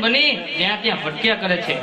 બેચેન બની જ્યાં ત્યાં ભટક્યા કરે છે.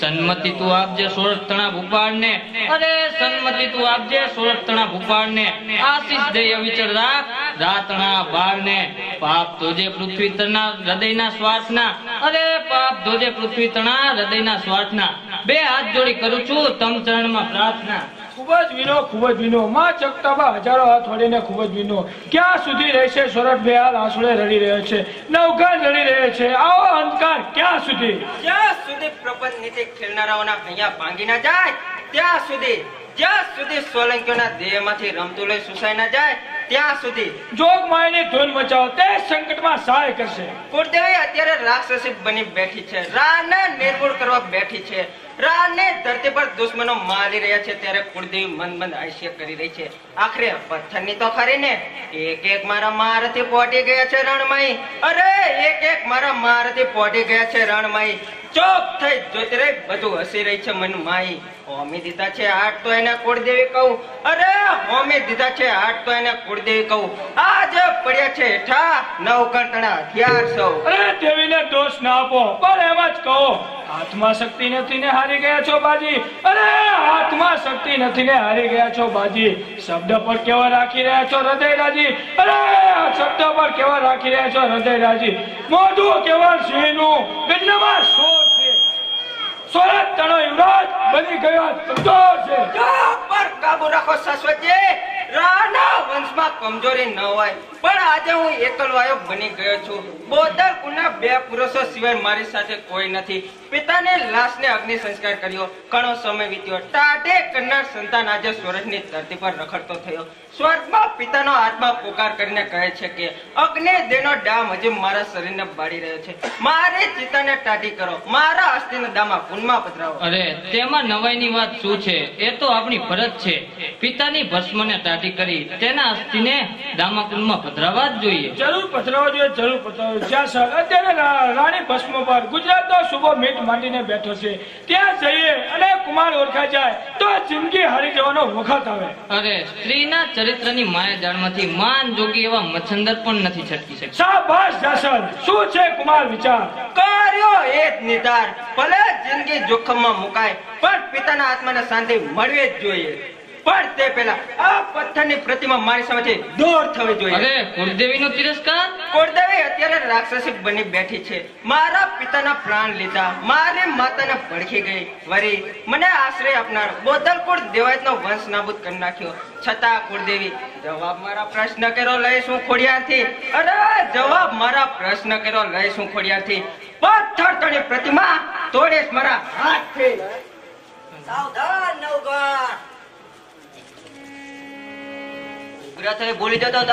સન્મતિ તું આપજે સોરઠ તણા ભૂપાળ ને અરે સન્મતિ તું આપજે સોરઠ તણા ભૂપાળ ને આશીષ દઈ અવિચળ રાખ રાતણા બાર ને પાપ ધોજે પૃથ્વી તણા હૃદયના ના અરે પાપ ધોજે પૃથ્વી તણા હૃદયના શ્વાસના. બે હાથ જોડી કરું છું, તમ ચરણમાં પ્રાર્થના. ખૂબ જ વિનો, ખૂબ જ વિનો. માં ચકતાબા હજારો હાથ વળીને ખૂબ જ વિનો. ક્યાં સુધી રહેશે સોરઠ બેહાલ? આંસુડે રડી રહ્યો છે. નવઘાન રડી રહ્યો છે. આવો અંધકાર ક્યાં સુધી? ક્યાં સુધી પ્રપંચ નીતિ ખેલનારાઓના અહીંયા ભાંગી ના જાય, ત્યાં સુધી જ્યાં સુધી સોલંકીઓના દેહમાંથી રમતું લઈ સુસાઈ ના જાય ત્યાં સુધી જોગ માયની ધૂન મચાવો તે સંકટમાં સહાય કરશે. કુળદેવી અત્યારે રાક્ષસી બની બેઠી છે. રાને નિર્મૂળ કરવા બેઠી છે. રાને ધરતી પર દુશ્મનો મારી રહ્યા છે. ત્યારે કુળદેવી મન મન આશ્ય કરી રહી છે. આખરે પથ્થરની તો ખરી ને એક એક મારા મારથી પોટી ગયા છે રણમાઈ અરે એક એક મારા મારથી પોટી ગયા છે રણમાઈ ચોક થઈ જોતી રહી બધું હસી રહી છે મન માઈ હોમી દીધા છે હાટ તો એને કુળદેવી કહું. અરે, હોમી દીધા છે હાટ તો એને કુળદેવી કહું. આજે પડ્યા છે હેઠા નવ કંટણા હથિયાર સૌ. અરે, દેવીને દોષ ના આપો, પણ એમ જ કહો, હાથમાં શક્તિ નથી ને હારી ગયા છો બાજી? અરે, હાથમાં શક્તિ નથી ને હારી ગયા છો બાજી? શબ્દ પર કેવા રાખી રહ્યા છો હૃદય રાજી અરે શબ્દ પર કેવા રાખી રહ્યા છો હૃદય રાજી મોઢું કેવા સિંહનું વિઘ્નમાં સોર છે સોરઠ તણો યુવરાજ બની ગયો કમજોર છે જોક પર કાબુ રાખો શાશ્વતજી રાણા વંશમાં કમજોરી ન હોય. પણ આજે હું એકલવાયો બની ગયો છું. બોદર કુના બે પુરુષો સિવાય મારી સાથે કોઈ નથી. પિતાને લાશને અગ્નિ સંસ્કાર કર્યો. ઘણો સમય વીત્યો. ટાઢે કરનાર સંતાન આજે સ્વર્ગની ધરતી પર રખડતો થયો. સ્વર્ગમાં પિતાનો આત્મા પોકાર કરીને કહે છે કે, અગ્નિ દેનો ડામ હજી મારા શરીરને બાળી રહ્યો છે. મારી ચિતાને ટાઢી કરો. મારા અસ્થિના દામા પૂનમાં પધરાવો. અરે, તેમાં નવાઈની વાત શું છે? એ તો આપણી ફરજ છે. પિતાની ભસ્મને ટાટી કરી, તેના અસ્થિને દામાકુંડમાં પધરાવા જ જોઈએ. જરૂર પધરાવા જોઈએ જરૂર પધરાવા જ્યાં સર અત્યારે રાણી ભસ્મ પર ગુજરાતનો શુભો મીટ માંડીને બેઠો છે. ત્યાં જઈએ અને કુમાર ઓળખાઈ જાય તો જિંદગી હારી જવાનો વખત આવે. અરે સ્ત્રીના ચરિત્રની માયા જાળમાંથી માન જોગી એવા મચ્છંદર પણ નથી છટકી શકતા. શાબાશ જાસર શું છે કુમાર વિચાર? કર્યો એક જ નિર્ધાર ભલે જિંદગી જોખમમાં મુકાય પણ પિતાના આત્માને શાંતિ મળવી જ જોઈએ. પણ તે પહેલા. આ પથ્થરની પ્રતિમા મારી સામેથી દૂર થવી જોઈએ. અરે કુળદેવીનો તિરસ્કાર? કુળદેવી અત્યારે રાક્ષસી બની બેઠી છે. મારા પિતાના પ્રાણ લીધા. મારી માતાને ભડકી ગઈ. વરી મને આશ્રય આપનાર બોધલકુળ દેવાયતનો વંશ નાબૂદ કરી નાખ્યો. છતાં કુળદેવી જવાબ મારા પ્રશ્ન કર્યો લઈશ હું ખોડિયારથી. અરે જવાબ મારા પ્રશ્ન કર્યો લઈશ હું ખોડિયારથી. પથ્થર તણી પ્રતિમા તોડેશ મારા હાથથી. સાવધાન નવગણ ઉગ્ર થઈ ભૂલી જતો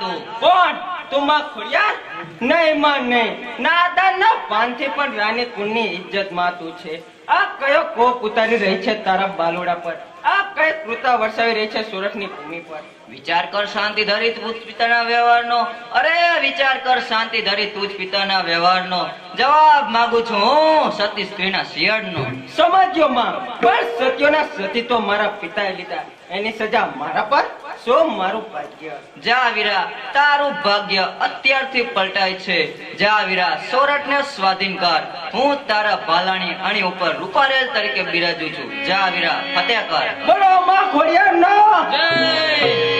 તું કોણ તું માં ખોડિયાર નહીં, માં નહીં. નાદાન ના પાનથી પણ રાની કુળની ઇજ્જતમાં તું છે. આ કયો કોપ ઉતારી રહી છે તારા બાલુડા પર? આ કઈ કૃતા વરસાવી રહી છે સુરતની ભૂમિ પર? વિચાર કર શાંતિ ધરી તું જ પિતાના વ્યવહારનો. અરે વિચાર કર શાંતિ ધરી તું જ પિતાના વ્યવહારનો. જવાબ માંગુ છું હું સતી સ્ત્રીના શિયાળનો. સમજ્યો માં પણ સત્યોના સતી તો મારા પિતાએ લીધા. એની સજા મારા પર સો મારું ભાગ્ય? જા વીરા તારું ભાગ્ય અત્યારથી પલટાય છે. જા વીરા સોરઠને સ્વાધીન કર. હું તારા ભાલાણી અણી ઉપર રૂપારેલ તરીકે બિરાજું છું. જા વીરા ફતેહ કર. બોલો માં ખોડિયાર ના. જય!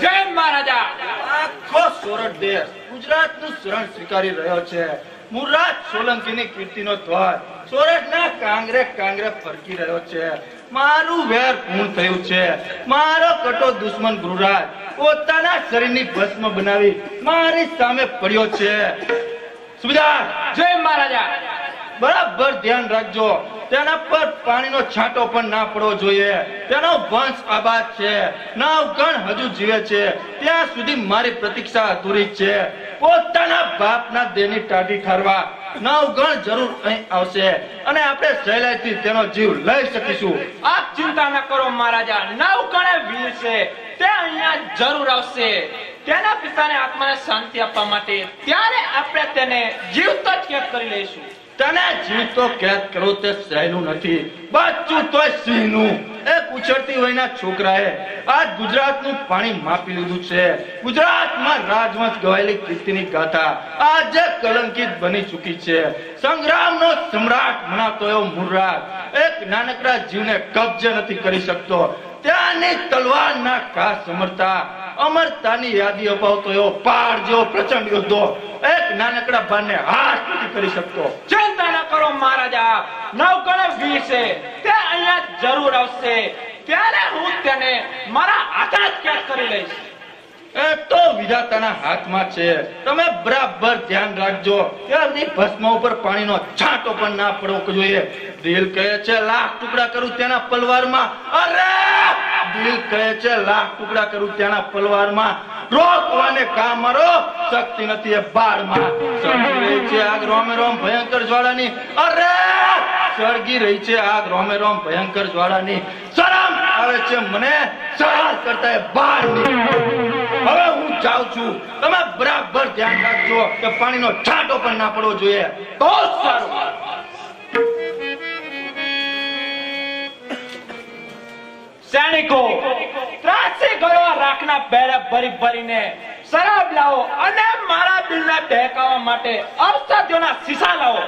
જય મહારાજા. આખો સોરઠ દેશ ગુજરાતનું શરણ સ્વીકારી રહ્યો છે. મુરાદ સોલંકીની કીર્તિનો ધ્વજ સોરઠના કાંગરે કાંગરે ફરકી રહ્યો છે. મારું વેર પૂર્ણ થયું છે. મારો કટો દુશ્મન ગૃહરાજ પોતાના શરીરની ભસ્મ બનાવી મારી સામે પડ્યો છે. સુબેદાર જય મહારાજા. બરાબર ધ્યાન રાખજો. તેના પર પાણીનો છાંટો પણ ના પડવો જોઈએ. તેનો વંશ આબાદ છે. નવગણ હજુ જીવે છે. ત્યાં સુધી મારી પ્રતીક્ષા અધૂરી છે. પોતાના બાપના દેહની ટાઢી ઠારવા. નવગણ જરૂર અહીં આવશે. અને આપણે સહેલાઈથી તેનો જીવ લઈ શકીશું. આપ ચિંતા ન કરો, મહારાજા. નવ ગણે વીર છે તે અહીંયા જરૂર આવશે. તેના પિતાને આત્માને શાંતિ આપવા માટે ત્યારે આપણે તેને જીવતો જ કરી લઈશું. તને જીવતો કેદ કરો તે સહેલું નથી. બચ્ચું તો સિંહનું. એ પૂછડતી વયના છોકરાએ આ ગુજરાતનું પાણી માપી લીધું છે. ગુજરાતમાં રાજવંશ ગવાયેલી કીર્તિની ગાથા આજે કલંકિત બની ચૂકી છે. સંગ્રામનો સમ્રાટ મનાતો એવો મુર્રાજ એક નાનકડા જીવને કબજે નથી કરી શકતો. ત્યાંની તલવારના ઘા સમરતા અમરતાની યાદી અપાવતો એવો પાર જેવો પ્રચંડ યોદ્ધો. એક નાનકડા બારને હાથ નથી કરી શકતો. કરો મહારાજા. નવ કણે વીસે તે અહીંયા જરૂર આવશે. ત્યારે હું તેને મારા હાથે જ કેદ કરી લઈશ. કામ મારો. શક્તિ નથી એ બાળમાં. સળગી આગ રોમે રોમ ભયંકર જ્વાળાની. અરે! સળગી રહી છે આગ રોમે રોમ ભયંકર જ્વાળાની. શરમ આવે છે, મને શરમ કરતા એ હવે હું જાઉં છું. તમે બરાબર ધ્યાન રાખજો કે પાણીનો છાંટો પણ ના પડવો જોઈએ. તો સારું. સૈનિકો, ત્રાસી ગયો રાખના બેરે ભરી ભરીને. શરાબ લાવો અને મારા દિલને બહેકાવા માટે ઔષધિઓના શીશા લાવો.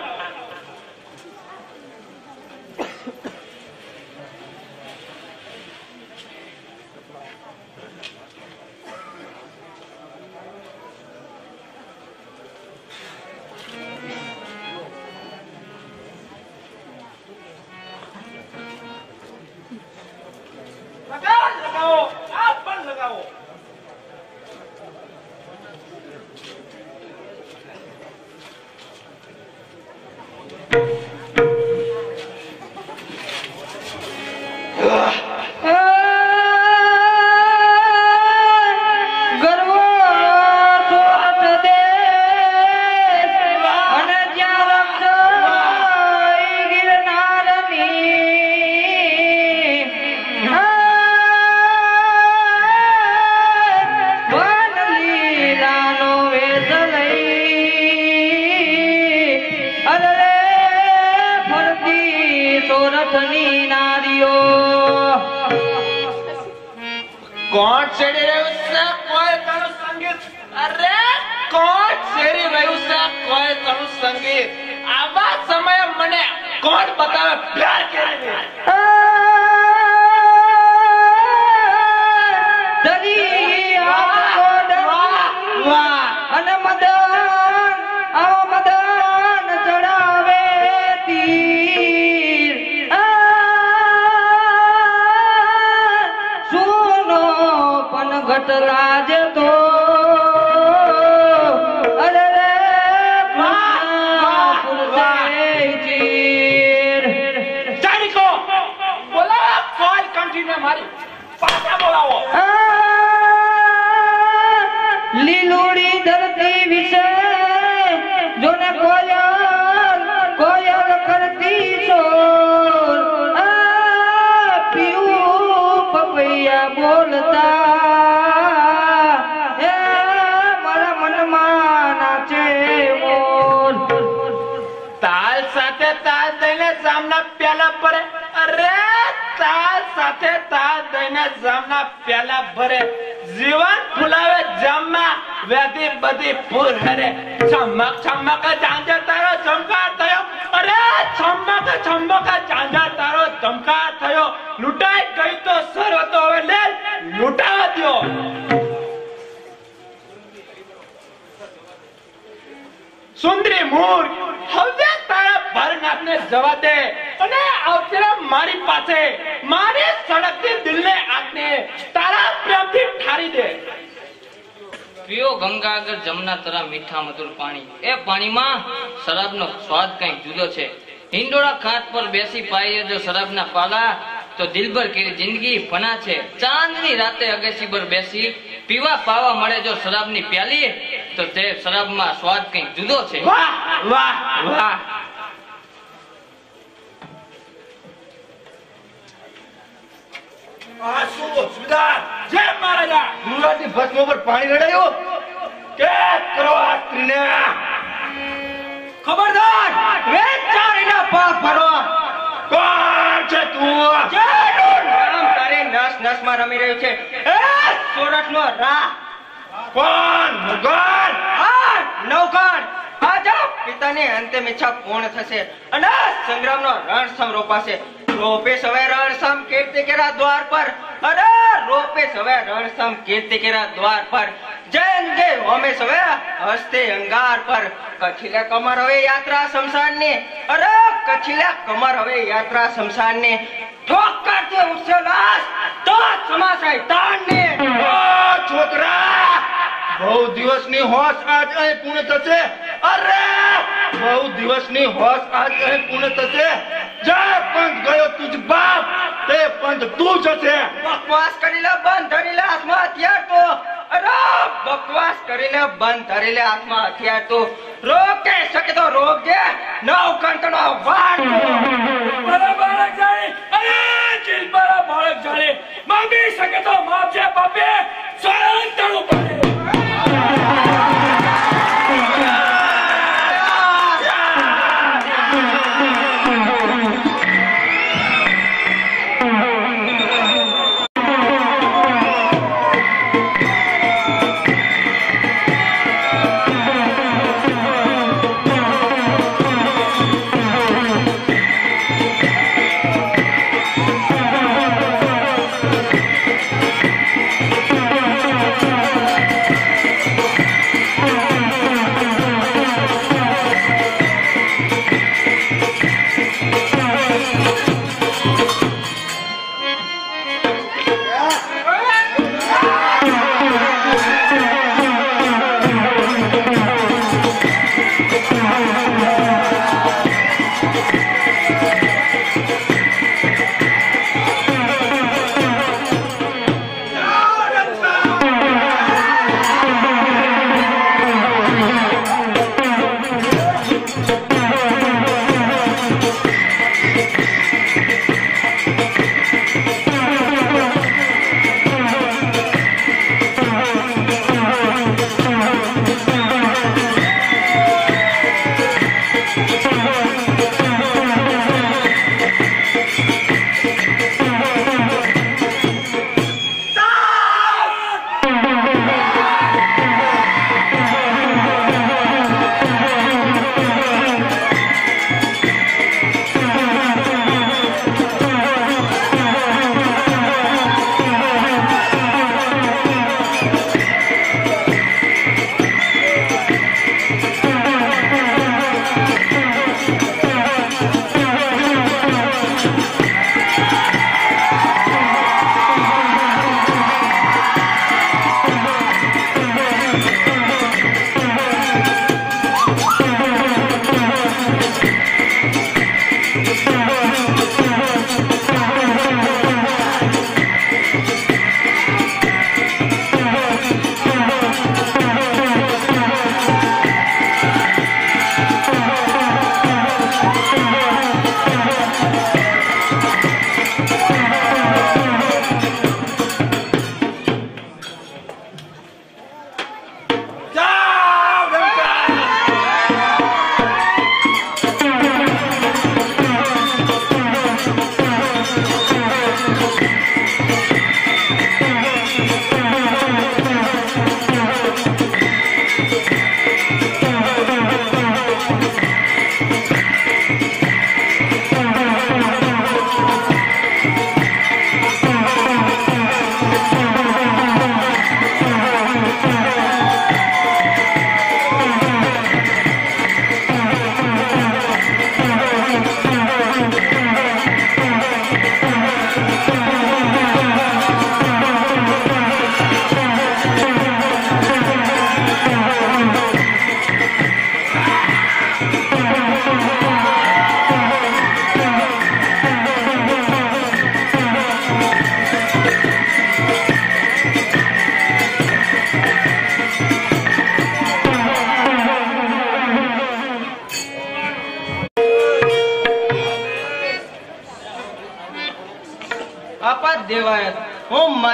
સોરઠની નારીઓ. કોણ ચડી રહ્યું છે? કોઈ તણું સંગીત. અરે કોણ ચડી રહ્યું છે? કોઈ તણ સંગીત. આવા સમયે મને કોણ બતાવે? પ્યાર કેવી બોલાવો. લીલુડી ધરતી વિશે જોને કોયલ કોયલ કરતી પપૈયા બોલતા. મારા મનમાં નાચે મોર. તાલ સાથે તાલ થઈને સામના પેલા પડે. અરે! ભરે. લૂંટાઈ ગઈ તો સર હતો, હવે લે સુંદરી મૂર, હવે તારા ભરનાથને જવા દે. અને આવતેરા મારી પાસે મારી સડકથી દિલને આજ્ઞે તારા પ્રેમથી ઠારી દે. પીઓ ગંગા આગળ જમના તરા મીઠા મધુર પાણી. એ પાણીમાં શરાબનો સ્વાદ કંઈક જુદો છે. હિંડોળા ખાત પર બેસી પાઈએ જો શરાબના પાલા તો દિલભર કેવી જિંદગી ફના છે. ચાંદની રાતે અગેસી પર બેસી પીવા પાવા મળે જો શરાબની પ્યાલી તો તે શરાબમાં સ્વાદ કંઈક જુદો છે. વાહ વાહ વાહ. આ શું સુધાર મહારાજા યુવરાજની ભસ્મ ઉપર પાણી રેડાયું? કે કરો આ સ્ત્રીને? ખબરદાર વેચારીના પાપ ભરો. કોણ છે તું? જેનું નામ તારી નસ નસમાં રમી રહ્યું છે. એ સોરઠનો રા કોણ? ભગવાન? આ નવઘણ આજે. પિતાની અંતિમ ઈચ્છા પૂર્ણ થશે અને સંગ્રામનો રણસમ રોપાશે. રોપે સવે રણસમ કીર્તિ કેરા દ્વાર પર. અરે, રોપે સવે રણસમ કીર્તિ કેરા દ્વાર પર. જૈન જે હોમે સવે હસ્તે અંગાર પર. કછિલા કમર હવે યાત્રા શમશાનની. અરે કછિલા કમર હવે યાત્રા શમશાનની. ઠોકરથી ઉઠશે લાશ તો સમાસાય તાણ ને છોકરા, બહુ દિવસની હોશ આજ અહીં પૂર્ણ થશે. અરે, બહુ દિવસની હોશ આજ અહીં પૂર્ણ થશે. જય પંથ ગયો તુજ બાપ તે પંથ તું જ છે બકવાસ કરીને બંધ ધરી લે હાથમાં હથિયાર તો. અરે બકવાસ કરીને બંધ ધરી લે હાથમાં હથિયાર તો. રોકે શકે તો રોકજે નવ કંકણો વાર મારા બાળક જાણે અરે જીલ મારા બાળક જાણે. માંગી શકે તો માફ છે બાપે સ્વયં પડે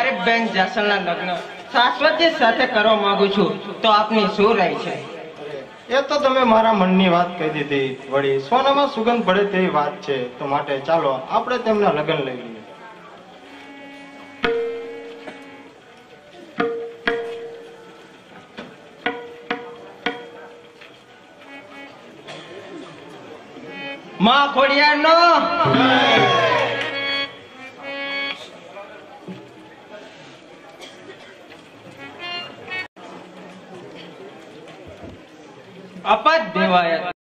મારી બેન જાસલના લગ્ન શાશ્વતજી સાથે કરવા માંગુ છું. તો આપની શું રાય છે? એ તો તમે મારા મનની વાત કહી દીધી. વળી સોનામાં સુગંધ પડે તેવી વાત છે. તો માટે ચાલો આપણે તેમના લગ્ન લઈ લઈએ. માં ખોડિયાર નો